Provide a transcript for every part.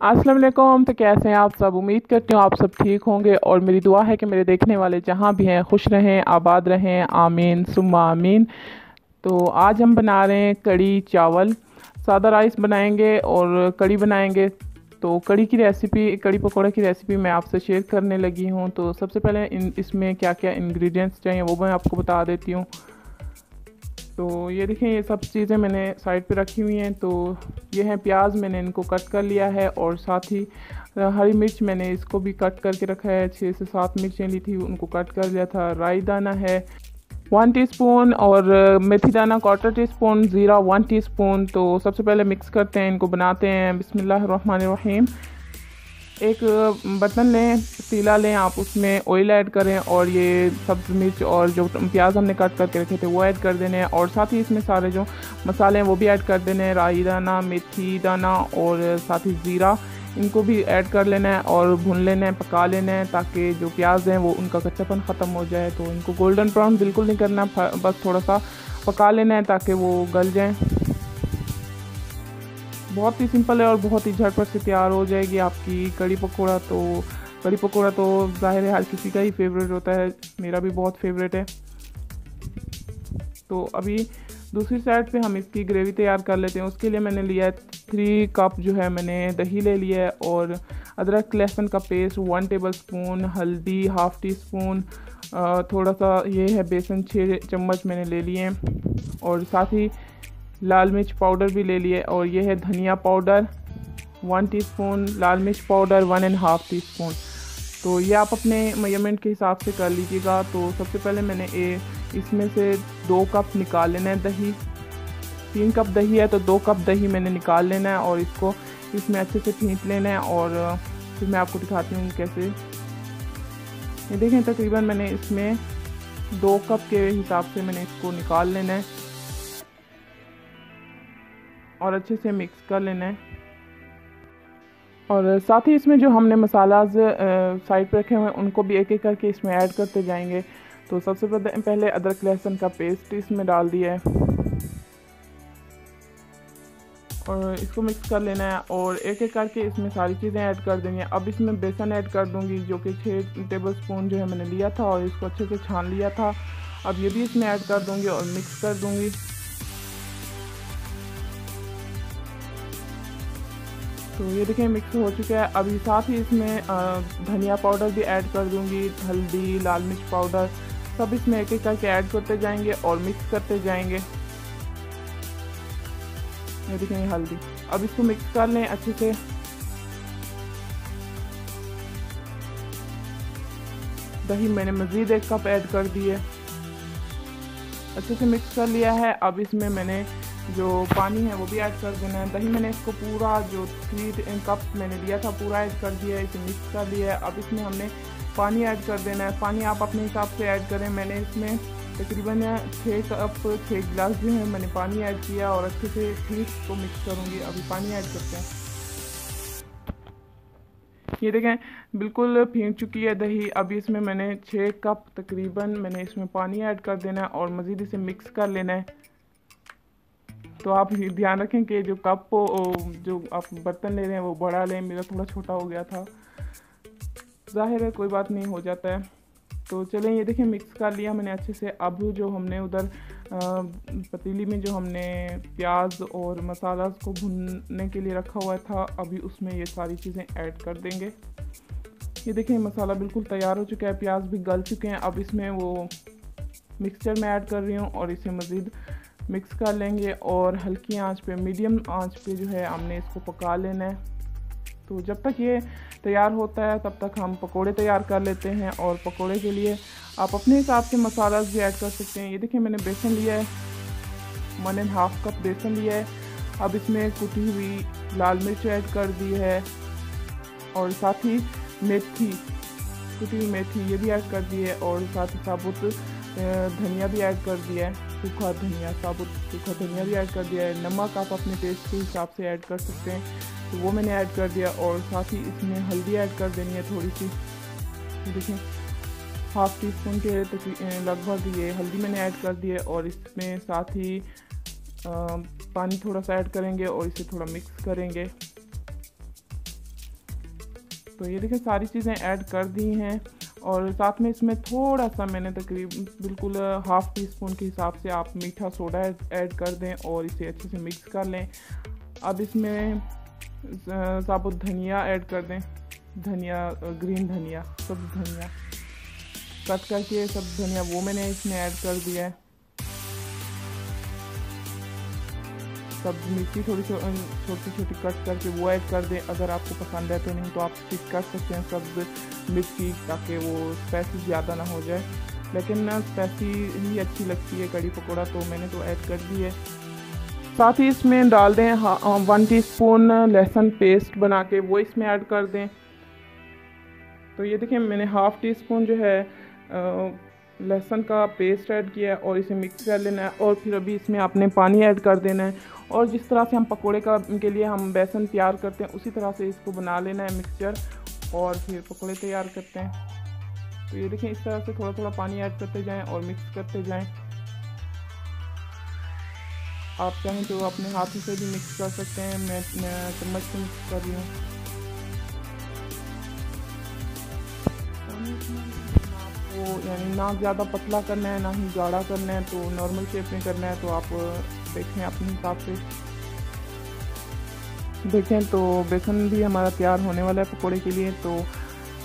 वालेकुम तो कैसे हैं आप सब? उम्मीद करती हूँ आप सब ठीक होंगे और मेरी दुआ है कि मेरे देखने वाले जहाँ भी हैं, खुश रहें, आबाद रहें, आमीन, सुम्मा आमीन। तो आज हम बना रहे हैं कड़ी चावल। सादा राइस बनाएँगे और कड़ी बनाएँगे। तो कड़ी की रेसिपी कड़ी पकौड़े की रेसिपी मैं आपसे शेयर करने लगी हूँ। तो सबसे पहले इन, इसमें क्या क्या इंग्रेडिएंट्स चाहिए, वो मैं आपको बता देती हूँ। तो ये देखें, ये सब चीज़ें मैंने साइड पे रखी हुई हैं। तो ये हैं प्याज, मैंने इनको कट कर लिया है और साथ ही हरी मिर्च मैंने इसको भी कट करके रखा है। छः से सात मिर्चें ली थी, उनको कट कर लिया था। राई दाना है वन टीस्पून और मेथी दाना क्वार्टर टी स्पून ज़ीरा वन टीस्पून। तो सबसे पहले मिक्स करते हैं, इनको बनाते हैं। रहीम एक बर्तन लें पतीला लें, आप उसमें ऑयल ऐड करें और ये सब्ज़ मिर्च और जो प्याज हमने कट करके रखे थे, वो ऐड कर देने हैं और साथ ही इसमें सारे जो मसाले हैं, वो भी ऐड कर देने हैं। राई दाना, मेथी दाना और साथ ही ज़ीरा, इनको भी ऐड कर लेना है और भून लेना है, पका लेना है ताकि जो प्याज हैं, वो उनका कच्चापन ख़त्म हो जाए। तो इनको गोल्डन ब्राउन बिल्कुल नहीं करना बस थोड़ा सा पका लेना है ताकि वो गल जाएँ। बहुत ही सिंपल है और बहुत ही झटपट से तैयार हो जाएगी आपकी कड़ी पकौड़ा। तो कड़ी पकौड़ा तो ज़ाहिर है हर किसी का ही फेवरेट होता है। मेरा भी बहुत फेवरेट है। तो अभी दूसरी साइड पे हम इसकी ग्रेवी तैयार कर लेते हैं। उसके लिए मैंने लिया है थ्री कप जो है, मैंने दही ले लिया है और अदरक, लहसुन का पेस्ट वन टेबल स्पून हल्दी हाफ़ टी स्पून थोड़ा सा ये है बेसन छः चम्मच मैंने ले लिए हैं। और साथ ही लाल मिर्च पाउडर भी ले लिए और ये है धनिया पाउडर वन टीस्पून लाल मिर्च powder one and half teaspoon तो ये आप अपने मेज़रमेंट के हिसाब से कर लीजिएगा। तो सबसे पहले मैंने ए, इसमें से दो कप निकाल लेना है दही। तीन कप दही है तो दो कप दही मैंने निकाल लेना है और इसको इसमें अच्छे से फींच लेना है और, फिर मैं आपको दिखाती हूँ कैसे। ये देखें, तकरीबन मैंने इसमें दो कप के हिसाब से मैंने इसको निकाल लेना है। और अच्छे से मिक्स कर लेना है। और साथ ही इसमें जो हमने मसालाज साइड पर रखे हुए हैं, उनको भी एक एक करके इसमें ऐड करते जाएँगे। तो सबसे पहले अदरक लहसुन का पेस्ट इसमें डाल दिया है। और इसको मिक्स कर लेना है और एक एक करके इसमें सारी चीज़ें ऐड कर देंगे। अब इसमें बेसन ऐड कर दूँगी, जो कि छः टेबल स्पून जो है मैंने लिया था और इसको अच्छे से छान लिया था। अब ये भी इसमें ऐड कर दूँगी और मिक्स कर दूँगी। तो ये देखें मिक्स हो चुका है। अभी साथ ही इसमें धनिया पाउडर भी ऐड कर दूँगी, हल्दी, लाल मिर्च पाउडर सब इसमें एक एक करके ऐड करते जाएँगे और मिक्स करते जाएँगे। ये देखें हल्दी। अब इसको मिक्स कर लें अच्छे से। दही मैंने मज़ीद एक कप ऐड कर दी है। अच्छे से मिक्स कर लिया है। अब इसमें मैंने जो पानी है वो भी ऐड कर देना है। दही मैंने इसको पूरा जो थ्री कप मैंने लिया था, पूरा ऐड कर दिया है, इसे मिक्स कर लिया है। अब इसमें हमने पानी ऐड कर देना है। पानी आप अपने हिसाब से ऐड करें। मैंने इसमें तकरीबन छः कप छः गिलास जो है, मैंने पानी ऐड किया और अच्छे से फिर को मिक्स करूँगी। अभी पानी ऐड करते हैं। ये देखें, बिल्कुल फेंक चुकी है दही। अभी इसमें मैंने छः कप तकरीबन मैंने इसमें पानी ऐड कर देना है और मज़ीद इसे मिक्स कर लेना है। तो आप ध्यान रखें कि जो कप जो आप बर्तन ले रहे हैं वो बड़ा लें, मेरा थोड़ा छोटा हो गया था। ज़ाहिर है कोई बात नहीं, हो जाता है। तो चलें, ये देखें मिक्स कर लिया मैंने अच्छे से। अब जो हमने उधर पतीली में जो हमने प्याज और मसाला को भुनने के लिए रखा हुआ था, अभी उसमें ये सारी चीज़ें ऐड कर देंगे। ये देखें, मसाला बिल्कुल तैयार हो चुका है, प्याज भी गल चुके हैं। अब इसमें वो मिक्सचर में ऐड कर रही हूँ और इसे मज़ीद मिक्स कर लेंगे और हल्की आँच पे, मीडियम आँच पे जो है हमने इसको पका लेना है। तो जब तक ये तैयार होता है, तब तक हम पकोड़े तैयार कर लेते हैं और पकोड़े के लिए आप अपने हिसाब से मसाला भी ऐड कर सकते हैं। ये देखिए मैंने बेसन लिया है वन एंड हाफ़ कप बेसन लिया है। अब इसमें कुटी हुई लाल मिर्च ऐड कर दी है और साथ ही मेथी, कुटी हुई मेथी ये भी ऐड कर दी है और साथ ही साबुत धनिया भी ऐड कर दिया है। सूखा धनिया साबुत सूखा धनिया भी ऐड कर दिया है। नमक आप अपने टेस्ट के हिसाब से ऐड कर सकते हैं। तो वो मैंने ऐड कर दिया और साथ ही इसमें हल्दी ऐड कर देनी है थोड़ी सी देखिए हाफ़ टी स्पून के लगभग ये हल्दी मैंने ऐड कर दी है और इसमें साथ ही आ, पानी थोड़ा सा ऐड करेंगे और इसे थोड़ा मिक्स करेंगे। तो ये देखिए सारी चीज़ें ऐड कर दी हैं। और साथ में इसमें थोड़ा सा मैंने तकरीब बिल्कुल हाफ़ टी स्पून के हिसाब से आप मीठा सोडा ऐड कर दें और इसे अच्छे से मिक्स कर लें। अब इसमें साबुत धनिया ऐड कर दें। धनिया, ग्रीन धनिया सब धनिया। कट करके सब धनिया वो मैंने इसमें ऐड कर दिया है। सब्ज़ी मिर्ची थोड़ी छोटी छोटी कट करके वो ऐड कर दें। अगर आपको पसंद है तो नहीं तो आप स्टिक कर सकते हैं सब मिर्ची ताकि वो स्पाइसी ज़्यादा ना हो जाए। लेकिन ना स्पाइसी ही अच्छी लगती है कड़ी पकौड़ा तो मैंने तो ऐड कर दी है। साथ ही इसमें डाल दें वन टीस्पून लहसुन पेस्ट बना के वो इसमें ऐड कर दें। तो ये देखिए, मैंने हाफ़ टी स्पून जो है लहसुन का पेस्ट ऐड किया है और इसे मिक्स कर लेना है और फिर अभी इसमें आपने पानी ऐड कर देना है। और जिस तरह से हम पकोड़े का, के लिए हम बेसन तैयार करते हैं, उसी तरह से इसको बना लेना है मिक्सचर और फिर पकोड़े तैयार करते हैं। तो ये देखें इस तरह से थोड़ा थोड़ा पानी ऐड करते जाएँ और मिक्स करते जाएँ। आप चाहें तो अपने हाथों से भी मिक्स कर सकते हैं। मैं चम्मच से मिक्स कर रही हूँ। आपको, यानी ना ज़्यादा पतला करना है, ना ही गाढ़ा करना है तो नॉर्मल शेप में करना है तो आप देखें अपने हिसाब से। देखें तो बेसन भी हमारा तैयार होने वाला है पकौड़े के लिए तो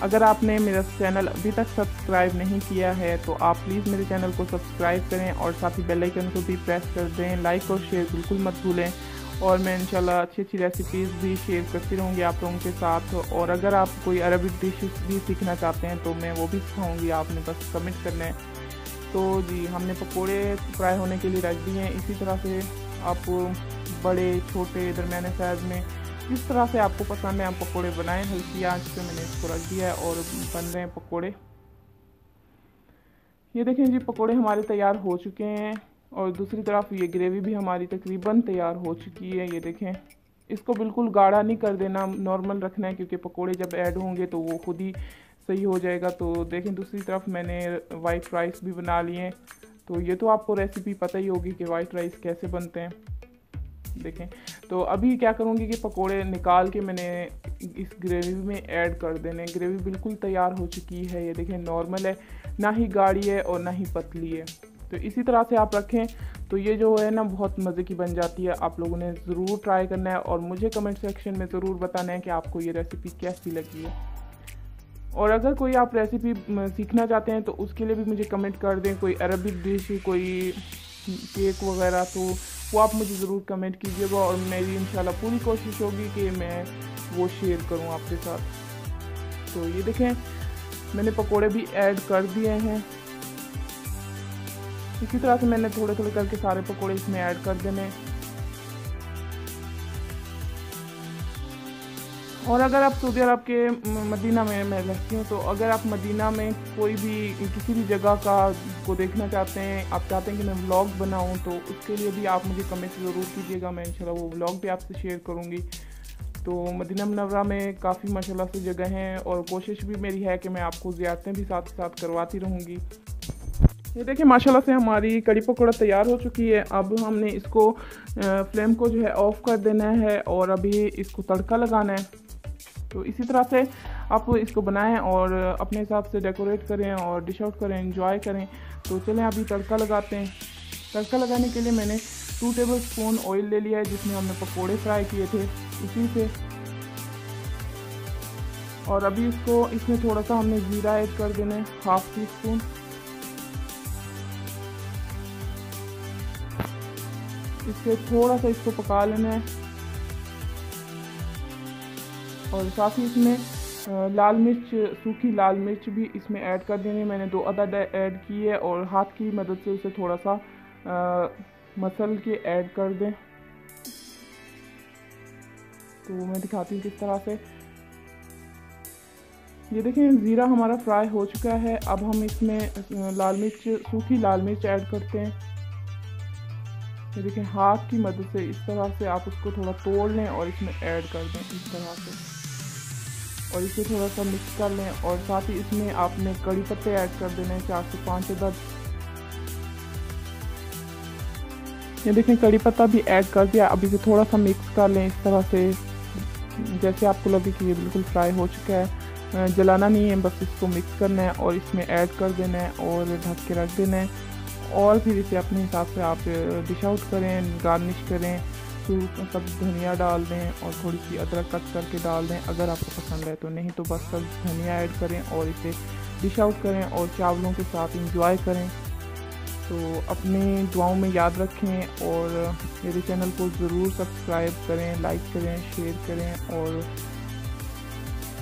अगर आपने मेरा चैनल अभी तक सब्सक्राइब नहीं किया है तो आप प्लीज़ मेरे चैनल को सब्सक्राइब करें और साथ ही बेल आइकन को भी प्रेस कर दें। लाइक और शेयर बिल्कुल मत भूलें। और मैं इंशाल्लाह अच्छी अच्छी रेसिपीज़ भी शेयर करती रहूँगी आप लोगों के साथ। और अगर आप कोई अरबिक डिश भी सीखना चाहते हैं तो मैं वो भी सिखाऊँगी, आपने बस कमेंट करना है। तो जी, हमने पकोड़े फ्राई होने के लिए रख दिए हैं। इसी तरह से आप बड़े, छोटे, दरमियाने साइज़ में, जिस तरह से आपको पसंद है, आप पकोड़े बनाएँ। हल्की आँच पे मैंने इसको रख दिया है और बन रहे हैं पकोड़े। ये देखें जी, पकोड़े हमारे तैयार हो चुके हैं। और दूसरी तरफ़ ये ग्रेवी भी हमारी तकरीबन तैयार हो चुकी है, ये देखें। इसको बिल्कुल गाढ़ा नहीं कर देना नॉर्मल रखना है, क्योंकि पकोड़े जब ऐड होंगे तो वो खुद ही सही हो जाएगा। तो देखें, दूसरी तरफ़ मैंने वाइट राइस भी बना लिए तो ये तो आपको रेसिपी पता ही होगी कि वाइट राइस कैसे बनते हैं। देखें तो अभी क्या करूँगी कि पकोड़े निकाल के मैंने इस ग्रेवी में ऐड कर देने ग्रेवी बिल्कुल तैयार हो चुकी है, ये देखें नॉर्मल है। ना ही गाढ़ी है और ना ही पतली है। तो इसी तरह से आप रखें। तो ये जो है ना, बहुत मज़े की बन जाती है। आप लोगों ने ज़रूर ट्राई करना है और मुझे कमेंट सेक्शन में ज़रूर बताना है कि आपको ये रेसिपी कैसी लगी है। और अगर कोई आप रेसिपी सीखना चाहते हैं तो उसके लिए भी मुझे कमेंट कर दें। कोई अरबिक डिश, कोई केक वगैरह तो वो आप मुझे ज़रूर कमेंट कीजिएगा और मेरी इंशाल्लाह पूरी कोशिश होगी कि मैं वो शेयर करूँ आपके साथ। तो ये देखें, मैंने पकोड़े भी ऐड कर दिए हैं। इसी तरह से मैंने थोड़े थोड़े करके सारे पकोड़े इसमें ऐड कर देने और अगर आप सऊदी अरब के मदीना में मैं रहती हूँ तो अगर आप मदीना में कोई भी किसी भी जगह का को देखना चाहते हैं, आप चाहते हैं कि मैं व्लॉग बनाऊँ तो उसके लिए भी आप मुझे कमेंट ज़रूर कीजिएगा। मैं इंशाल्लाह वो व्लॉग भी आपसे शेयर करूँगी। तो मदीना मनवरा में काफ़ी माशाल्लाह से जगह हैं और कोशिश भी मेरी है कि मैं आपको ज़्यारतें भी साथ साथ करवाती रहूँगी। ये देखिए, माशाल्लाह से हमारी कड़ी पकौड़ा तैयार हो चुकी है। अब हमने इसको फ्लेम को जो है ऑफ़ कर देना है और अभी इसको तड़का लगाना है। तो इसी तरह से आप इसको बनाएँ और अपने हिसाब से डेकोरेट करें और डिश आउट करें इंजॉय करें। तो चलें, अभी तड़का लगाते हैं। तड़का लगाने के लिए मैंने टू टेबल स्पून ऑयल ले लिया है, जिसमें हमने पकौड़े फ्राई किए थे। इसी से। और अभी इसको, इसमें थोड़ा सा हमने ज़ीरा ऐड कर देना है हाफ़ टी स्पून इससे थोड़ा सा इसको पका लेना है। और साथ ही इसमें लाल मिर्च सूखी लाल मिर्च भी इसमें ऐड कर देनी है। मैंने दो अदद ऐड की है और हाथ की मदद से उसे थोड़ा सा आ, मसल के ऐड कर दें। तो मैं दिखाती हूँ किस तरह से। ये देखें ज़ीरा हमारा फ्राई हो चुका है। अब हम इसमें लाल मिर्च सूखी लाल मिर्च ऐड करते हैं। ये देखें, हाथ की मदद से इस तरह से आप उसको थोड़ा तोड़ लें और इसमें ऐड कर दें इस तरह से। और इसे थोड़ा सा मिक्स कर लें और साथ ही इसमें आपने कड़ी पत्ते ऐड कर देने चार से पाँच अदद। ये देखें, कड़ी पत्ता भी ऐड कर दिया। अब इसे थोड़ा सा मिक्स कर लें इस तरह से। जैसे आपको लगे कि ये बिल्कुल फ्राई हो चुका है जलाना नहीं है, बस इसको मिक्स करना है और इसमें ऐड कर देना है और ढक के रख देना है। और फिर इसे अपने हिसाब से आप डिश आउट करें गार्निश करें तो सब धनिया डाल दें और थोड़ी सी अदरक कट करके डाल दें, अगर आपको पसंद है तो। नहीं तो बस सब धनिया ऐड करें और इसे डिश आउट करें और चावलों के साथ इंजॉय करें। तो अपने दुआओं में याद रखें और मेरे चैनल को ज़रूर सब्सक्राइब करें लाइक करें शेयर करें और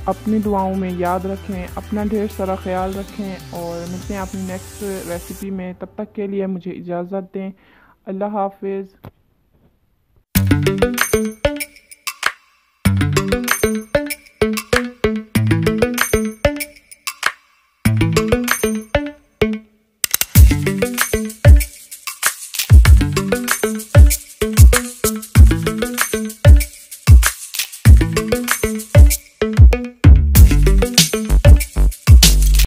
अपनी दुआओं में याद रखें, अपना ढेर सारा ख्याल रखें और मिलते हैं अपनी नेक्स्ट रेसिपी में। तब तक के लिए मुझे इजाज़त दें। अल्लाह हाफिज़।